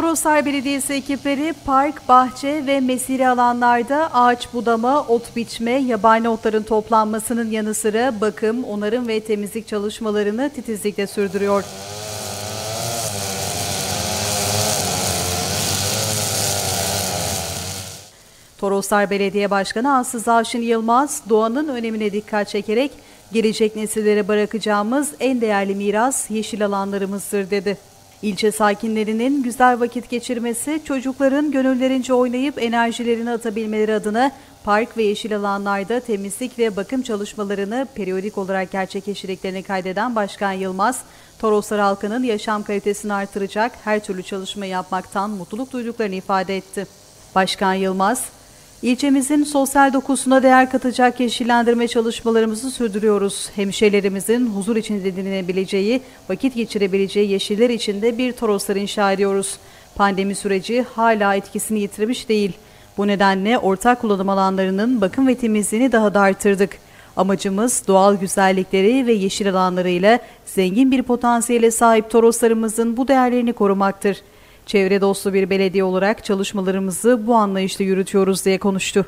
Toroslar Belediyesi ekipleri park, bahçe ve mesire alanlarda ağaç budama, ot biçme, yabani otların toplanmasının yanı sıra bakım, onarım ve temizlik çalışmalarını titizlikle sürdürüyor. Toroslar Belediye Başkanı Aslı Zavşin Yılmaz, doğanın önemine dikkat çekerek gelecek nesillere bırakacağımız en değerli miras yeşil alanlarımızdır dedi. İlçe sakinlerinin güzel vakit geçirmesi, çocukların gönüllerince oynayıp enerjilerini atabilmeleri adına park ve yeşil alanlarda temizlik ve bakım çalışmalarını periyodik olarak gerçekleştirdiklerini kaydeden Başkan Yılmaz, Toroslar halkının yaşam kalitesini artıracak her türlü çalışma yapmaktan mutluluk duyduklarını ifade etti. Başkan Yılmaz, İlçemizin sosyal dokusuna değer katacak yeşillendirme çalışmalarımızı sürdürüyoruz. Hemşehrilerimizin huzur içinde dinlenebileceği, vakit geçirebileceği yeşiller içinde bir Toroslar inşa ediyoruz. Pandemi süreci hala etkisini yitirmiş değil. Bu nedenle ortak kullanım alanlarının bakım ve temizliğini daha da artırdık. Amacımız doğal güzellikleri ve yeşil alanlarıyla zengin bir potansiyele sahip Toroslarımızın bu değerlerini korumaktır. Çevre dostu bir belediye olarak çalışmalarımızı bu anlayışla yürütüyoruz diye konuştu.